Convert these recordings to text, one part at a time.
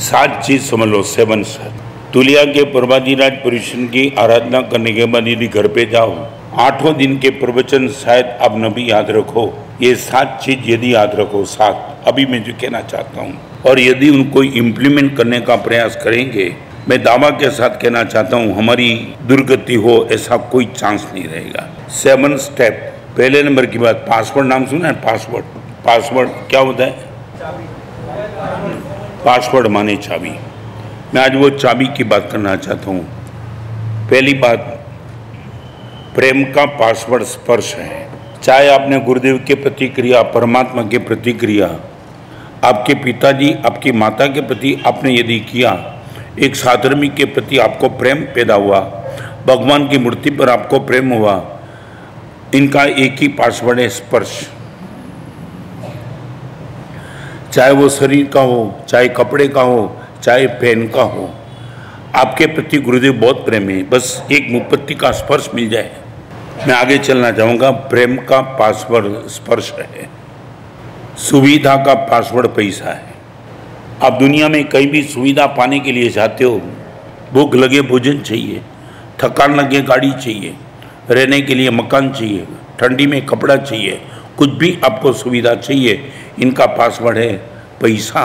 सात चीज़ समझ लो, seven sir Tulia के प्रभादीराज पुरुषन की आराधना करने के बाद यदि घर पे जाओ, आठों दिन के प्रवचन शायद आप नबी याद रखो। ये सात चीज़ यदि याद रखो, सात, अभी मैं जो कहना चाहता हूँ। और यदि उनको इम्प्लीमेंट करने का प्रयास करेंगे, मैं दावा के साथ कहना चाहता हूँ, हमारी दुर्गति हो, ऐसा कोई चांस नहीं रहेगा। सेवन स्टेप पहले नंबर की बात पासवर्ड नाम सुना है? पासवर्ड पासवर्ड क्या होता है? पासवर्ड माने चाबी। मैं आज वो चाबी की बात करना चाहता हूँ। पहली बात, प्रेम का पासवर्ड स्पर्श है। चाहे आपने गुरुदेव के प्रतिक्रिया, परमात्मा के प्रतिक्रिया, आपके पिताजी, आपकी माता के प्रति आपने यदि किया, एक साधर्मी के प्रति आपको प्रेम पैदा हुआ, भगवान की मूर्ति पर आपको प्रेम हुआ, इनका एक ही पासवर्ड है स्पर्श। चाहे वो शरीर का हो, चाहे कपड़े का हो, चाहे पेन का हो। आपके प्रति गुरुदेव बहुत प्रेम है। बस एक मुपत्ति का स्पर्श मिल जाए। मैं आगे चलना चाहूँगा। प्रेम का पासवर्ड स्पर्श है सुविधा का पासवर्ड पैसा है। आप दुनिया में कहीं भी सुविधा पाने के लिए जाते हो, भूख लगे भोजन चाहिए, थकान लगे गाड़ी चाहिए, रहने के लिए मकान चाहिए, ठंडी में कपड़ा चाहिए, कुछ भी आपको सुविधा चाहिए इनका पासवर्ड है पैसा।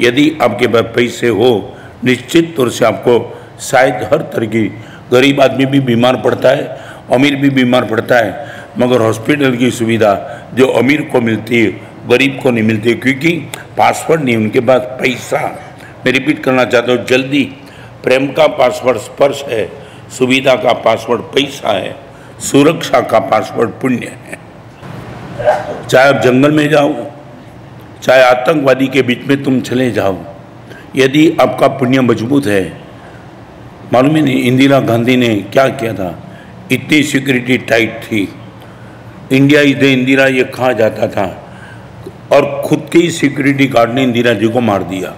यदि आपके पास पैसे हो, निश्चित तौर से आपको शायद हर तरह की गरीब आदमी भी बीमार पड़ता है, अमीर भी बीमार पड़ता है, मगर हॉस्पिटल की सुविधा जो अमीर को मिलती है, गरीब को नहीं मिलती क्योंकि पासवर्ड नहीं उनके पास पैसा। मैं रिपीट करना चाहता हूँ, जल्दी। प्रेम का पासवर्ड स्पर्श है, सुविधा का पासवर्ड पैसा है, सुरक्षा का पासवर्ड पुण्य है। चाहे आप जंगल में जाओ चाहे आतंकवादी के बीच में तुम चले जाओ। यदि आपका पुण्य मज़बूत है, मालूम ही नहीं इंदिरा गांधी ने क्या किया था। इतनी सिक्योरिटी टाइट थी। इंडिया इज़ द इंदिरा ये कहा जाता था? और खुद के ही सिक्योरिटी गार्ड ने इंदिरा जी को मार दिया।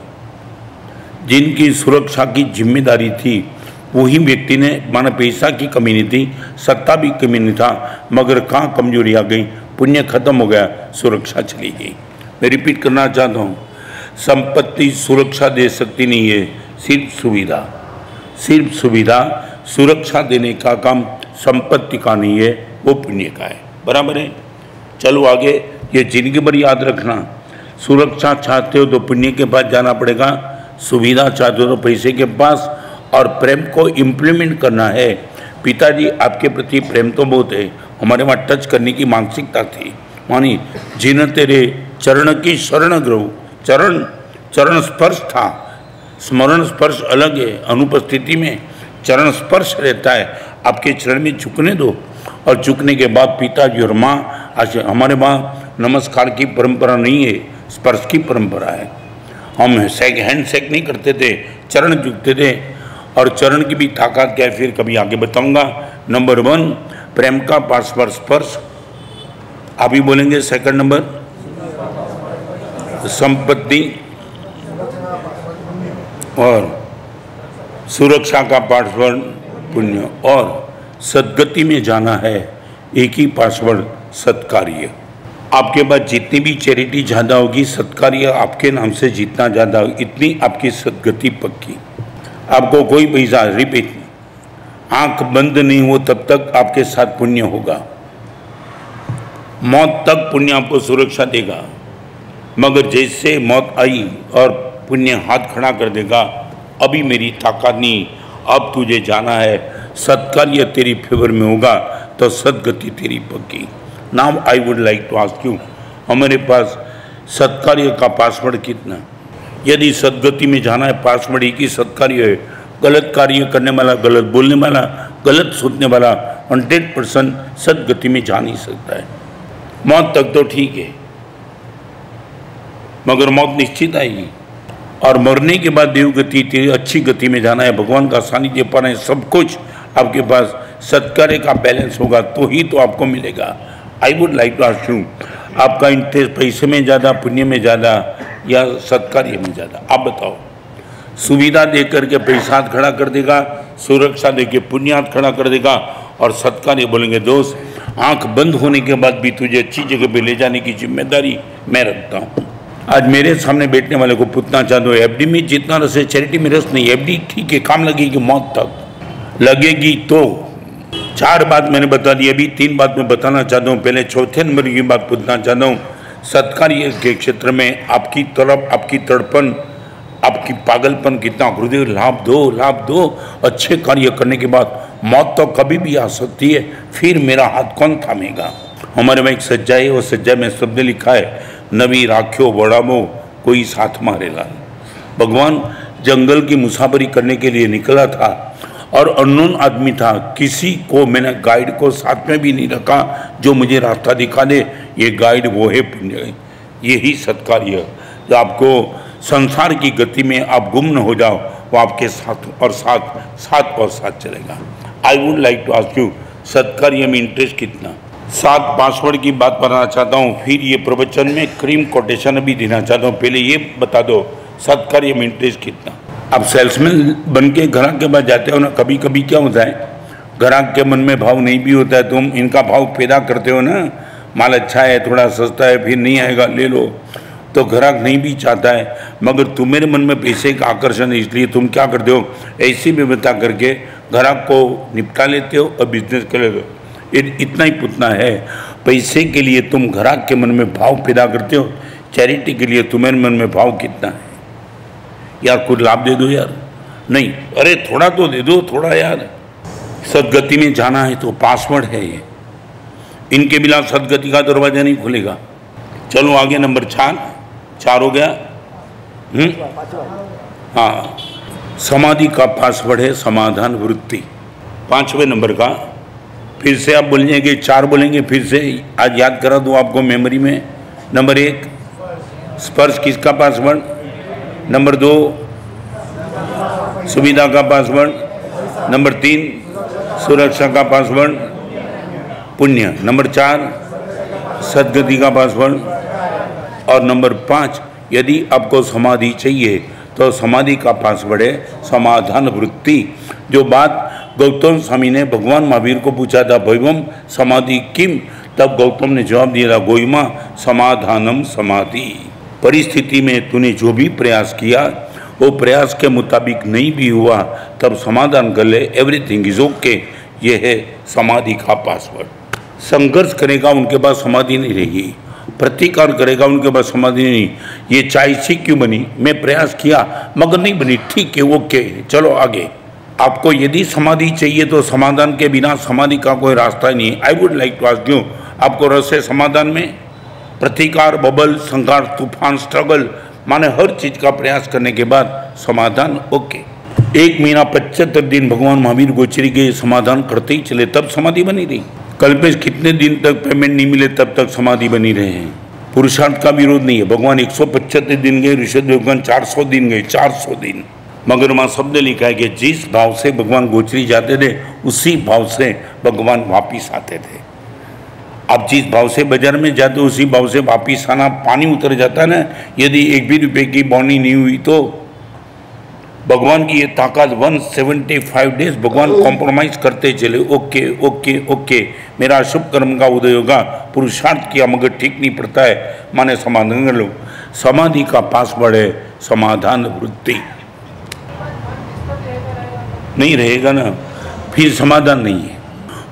जिनकी सुरक्षा की ज़िम्मेदारी थी, वही व्यक्ति ने, माना पैसा की कमी नहीं थी, सत्ता भी कमी नहीं था, मगर कहाँ कमज़ोरी आ गई, पुण्य खत्म हो गया, सुरक्षा चली गई। मैं रिपीट करना चाहता हूँ। संपत्ति सुरक्षा दे सकती नहीं है, सिर्फ़ सुविधा। सिर्फ़ सुविधा, सुरक्षा देने का काम संपत्ति का नहीं है, वो पुण्य का है। बराबर है? चलो आगे, ये ज़िंदगी भर याद रखना। सुरक्षा चाहते हो तो पुण्य के पास जाना पड़ेगा, सुविधा चाहते हो तो पैसे के पास, और प्रेम को इम्प्लीमेंट करना है। पिताजी, आपके प्रति प्रेम तो बहुत है। हमारे वहाँ टच करने की मानसिकता थी। मानी, जिन तेरे चरण की शरण ग्रह चरण चरण स्पर्श था। स्मरण स्पर्श अलग है, अनुपस्थिति में चरण स्पर्श रहता है। आपके चरण में झुकने दो। और झुकने के बाद पिताजी और माँ, आज हमारे माँ नमस्कार की परंपरा नहीं है, स्पर्श की परंपरा है। हम सेक हैंड सेक नहीं करते थे, चरण झुकते थे। और चरण की भी ताकत क्या है, फिर कभी आगे बताऊँगा। नंबर वन प्रेम का पासवर्ड स्पर्श। अभी बोलेंगे सेकंड नंबर संपत्ति और सुरक्षा का पासवर्ड पुण्य और सदगति में जाना है, एक ही पासवर्ड सत्कार्य। आपके पास जितनी भी चैरिटी ज़्यादा होगी, सत्कार्य आपके नाम से जितना ज़्यादा होगी, इतनी आपकी सदगति पक्की। आपको कोई पैसा, रिपीट, आँख बंद नहीं हो, तब तक आपके साथ पुण्य होगा। मौत तक पुण्य आपको सुरक्षा देगा। मगर जैसे मौत आई और पुण्य हाथ खड़ा कर देगा, अभी मेरी ताकत नहीं। अब तुझे जाना है। सत्कार्य तेरी फेवर में होगा तो सदगति तेरी पक्की। Now I would like to ask you हमारे पास सत्कार्य का पासवर्ड कितना? यदि सदगति में जाना है, पासवर्ड एक ही सत्कार्य है। गलत कार्य करने वाला, गलत बोलने वाला, गलत सोचने वाला, हंड्रेड परसेंट सदगति में जा नहीं सकता है। मौत तक तो ठीक है। मगर मौत निश्चित आएगी। और मरने के बाद देव गति अच्छी गति में जाना है। भगवान का सानिध्य पाना है। सब कुछ आपके पास सत्कार्य का बैलेंस होगा तो ही तो आपको मिलेगा। I would like to ask you आपका इंटरेस्ट पैसे में ज़्यादा, पुण्य में ज़्यादा, या सत्कार्य में ज़्यादा? आप बताओ। सुविधा दे करके पैसा हाथ खड़ा कर देगा, सुरक्षा दे के पुण्य हाथ खड़ा कर देगा, और सत्कार्य बोलेंगे, दोस्त, आँख बंद होने के बाद भी तुझे अच्छी जगह पे ले जाने की ज़िम्मेदारी मैं रखता हूँ। आज मेरे सामने बैठने वाले को पूछना चाहता हूँ एफडी में जितना रस है चैरिटी में रस नहीं, एफडी ठीक है, काम लगेगी मौत तक। लगेगी तो। चार बात मैंने बता दी, अभी तीन बात मैं बताना चाहता हूँ। पहले चौथे नंबर की बात पूछना चाहता हूँ। सत्कार्य के क्षेत्र में आपकी तरफ़, आपकी तड़पन, आपकी पागलपन कितना हृदय, लाभ दो लाभ दो। अच्छे कार्य करने के बाद मौत तो कभी भी आ सकती है, फिर मेरा हाथ कौन थामेगा? हमारे में एक सज्जा है, वो सज्जा में शब्द लिखा है नवी राख्यो बड़ामो कोई साथ मारेगा भगवान जंगल की मुसाफरी करने के लिए निकला था और अननोन आदमी था। किसी को मैंने गाइड को साथ में भी नहीं रखा जो मुझे रास्ता दिखा दे ये गाइड वो है पुण्य। यही सत्कार्य। जो आपको संसार की गति में आप गुम न हो जाओ, वो आपके साथ और साथ साथ और साथ चलेगा। I would like to ask you सत्कार्य में इंटरेस्ट कितना? सात पासवर्ड की बात बताना चाहता हूँ, फिर ये प्रवचन में क्रीम कोटेशन भी देना चाहता हूँ। पहले ये बता दो सत्कार्य में इंटरेस्ट कितना? आप सेल्समैन बन के ग्राहक के पास जाते हो ना कभी कभी क्या होता है, ग्राहक के मन में भाव नहीं भी होता है, तुम इनका भाव पैदा करते हो ना, माल अच्छा है, थोड़ा सस्ता है, फिर नहीं आएगा, ले लो। तो ग्राहक नहीं भी चाहता है, मगर तुम्हारे मन में पैसे का आकर्षण है, इसलिए तुम क्या करते हो, ऐसी व्यवस्था करके ग्राहक को निपटा लेते हो और बिज़नेस कर लेते हो। इतना ही पूछना है। पैसे के लिए तुम ग्राहक के मन में भाव पैदा करते हो, चैरिटी के लिए तुम्हारे मन में भाव कितना है। यार, कुछ लाभ दे दो यार। नहीं, अरे थोड़ा तो दे दो, थोड़ा यार। सदगति में जाना है तो पासवर्ड है ये। इनके बिना सदगति का दरवाज़ा नहीं खुलेगा। चलो आगे नंबर चार। चार हो गया। हम्म? हाँ। समाधि का पासवर्ड है समाधान वृत्ति। पाँचवें नंबर का। फिर से आप बोलेंगे, चार बोलेंगे, फिर से आज याद करा दो आपको मेमोरी में। नंबर एक, स्पर्श किसका पासवर्ड नंबर दो, सुविधा का पासवर्ड नंबर तीन, सुरक्षा का पासवर्ड पुण्य। नंबर चार, सदगति का पासवर्ड और नंबर पाँच, यदि आपको समाधि चाहिए तो समाधि का पासवर्ड है, समाधान वृत्ति। जो बात गौतम स्वामी ने भगवान महावीर को पूछा था भैवम समाधि किम? तब गौतम ने जवाब दिया था गोइमा समाधानम समाधि। परिस्थिति में तूने जो भी प्रयास किया, वो प्रयास के मुताबिक नहीं भी हुआ, तब समाधान कर ले। एवरीथिंग इज़ ओके ये है समाधि का पासवर्ड संघर्ष करेगा, उनके पास समाधि नहीं रहेगी। प्रतिकार करेगा, उनके पास समाधि नहीं। ये चाय सी क्यों बनी? मैं प्रयास किया, मगर नहीं बनी। ठीक है ओके चलो आगे। आपको यदि समाधि चाहिए तो समाधान के बिना समाधि का कोई रास्ता नहीं I would like to ask you आपको रस है समाधान में प्रतिकार, बबल, संघार, तूफ़ान स्ट्रगल माने हर चीज़ का प्रयास करने के बाद समाधान ओके एक महीना पचहत्तर दिन भगवान महावीर गोचरी के समाधान करते ही चले, तब समाधि बनी रही। कल्पेश कितने दिन तक पेमेंट नहीं मिले, तब तक समाधि बनी रहे हैं। पुरुषार्थ का विरोध नहीं है। भगवान एक दिन गए ऋषभ भगवान चार दिन गए, चार सौ दिन। मगर वहाँ शब्द लिखा है कि जिस भाव से भगवान गोचरी जाते थे, उसी भाव से भगवान वापिस आते थे। आप जिस भाव से बाज़ार में जाते, उसी भाव से वापिस आना पानी उतर जाता है ना। यदि एक भी रुपये की बॉन्डी नहीं हुई तो भगवान की ये ताकत 175 डेज़ भगवान कॉम्प्रोमाइज करते चले। ओके ओके ओके, मेरा शुभ कर्म का उदय होगा, पुरुषार्थ किया मगर ठीक नहीं पड़ता है। माने समाधान कर लो। समाधि का पासवर्ड है समाधान वृत्ति। नहीं रहेगा ना, फिर समाधान नहीं है।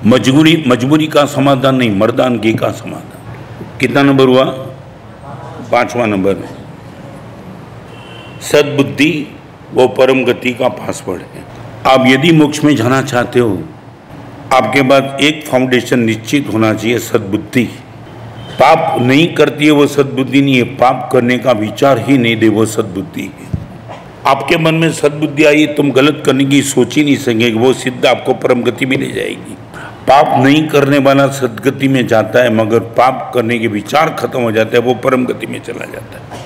मजबूरी मजबूरी का समाधान नहीं, मर्दानगी का समाधान। कितना नंबर हुआ? पांचवा नंबर। सद्बुद्धि वो परम गति का पासवर्ड है। आप यदि मोक्ष में जाना चाहते हो, आपके पास एक फाउंडेशन निश्चित होना चाहिए, सद्बुद्धि। पाप नहीं करती है वो सद्बुद्धि नहीं है, पाप करने का विचार ही नहीं दे वो सद्बुद्धि। है आपके मन में सद्बुद्धि आई, तुम गलत करने की सोच ही नहीं सकेंगे, वो सिद्ध आपको परम गति में ले जाएगी। पाप नहीं करने वाला सदगति में जाता है, मगर पाप करने के विचार खत्म हो जाता है, वो परम गति में चला जाता है।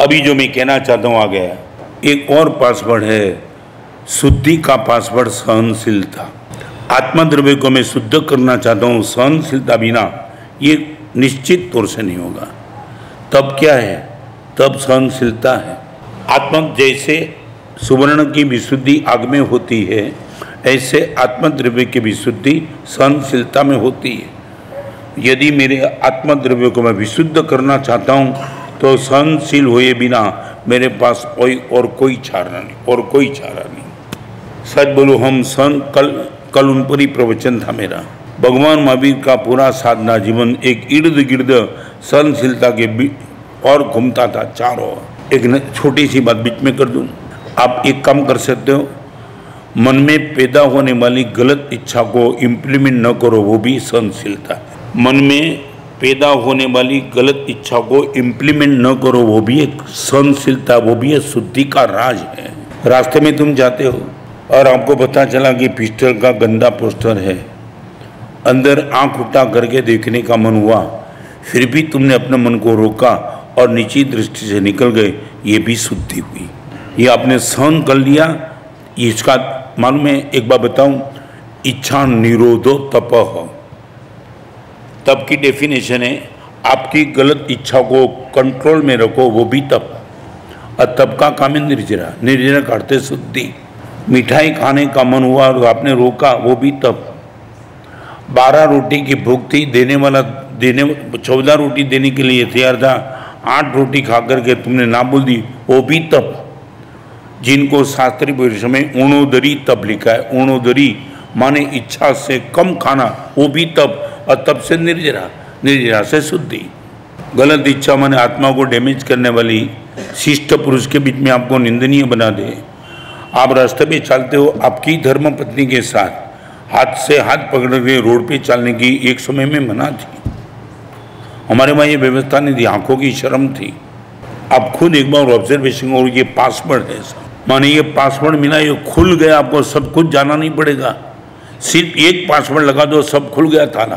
अभी जो मैं कहना चाहता हूँ आ गया एक और पासवर्ड है, शुद्धि का पासवर्ड सहनशीलता। आत्मा द्रव्य को मैं शुद्ध करना चाहता हूँ, सहनशीलता बिना ये निश्चित तौर से नहीं होगा। तब क्या है? तब सहनशीलता है। आत्मा जैसे सुवर्ण की विशुद्धि आग में होती है, ऐसे आत्मद्रव्य की विशुद्धि सहनशीलता में होती है। यदि मेरे आत्मद्रव्य को मैं विशुद्ध करना चाहता हूँ तो सहनशील हुए बिना मेरे पास कोई और कोई चारा नहीं, और कोई चारा नहीं। सच बोलो, हम सहन कल कल उन पर ही प्रवचन था मेरा। भगवान महावीर का पूरा साधना जीवन एक इर्द गिर्द सहनशीलता के और घूमता था चारों एक छोटी सी बात बीच में कर दूँ। आप एक काम कर सकते हो। मन में पैदा होने वाली गलत इच्छा को इम्प्लीमेंट न करो, वो भी सहनशीलता मन में पैदा होने वाली गलत इच्छा को इम्प्लीमेंट न करो, वो भी एक सहनशीलता, वो भी एक शुद्धि का राज है। रास्ते में तुम जाते हो और आपको पता चला कि पिस्टल का गंदा पोस्टर है। अंदर आँख उठा करके देखने का मन हुआ, फिर भी तुमने अपने मन को रोका और निची दृष्टि से निकल गए, ये भी शुद्धि हुई। ये आपने सहन कर लिया। इसका मालूम है, एक बार बताऊँ इच्छा निरोधो तप। तप की डेफिनेशन है, आपकी गलत इच्छा को कंट्रोल में रखो, वो भी तप। और तप का काम है निर्जरा। निर्जरा करते शुद्धि। मिठाई खाने का मन हुआ और आपने रोका, वो भी तप। बारह रोटी की भूख थी देने वाला, देने, चौदह रोटी देने के लिए तैयार था। आठ रोटी खा करके तुमने ना बोल दी, वो भी तप। जिनको शास्त्रीय भाषा में ऊणोदरी तप लिखा है ऊणोदरी माने इच्छा से कम खाना, वो भी तप। और तप से निर्जरा निर्जरा से शुद्धि। गलत इच्छा माने आत्मा को डैमेज करने वाली शिष्ट पुरुष के बीच में आपको निंदनीय बना दे। आप रास्ते पे चलते हो, आपकी धर्म पत्नी के साथ हाथ से हाथ पकड़ के रोड पे चलने की एक समय में मना थी। हमारे वहाँ ये व्यवस्था नहीं थी, आँखों की शर्म थी। आप खुद एक बार ऑब्जर्वेशन और ये पासवर्ड है माने ये पासवर्ड मिला, ये खुल गया, आपको सब कुछ जाना नहीं पड़ेगा। सिर्फ़ एक पासवर्ड लगा दो, सब खुल गया ताला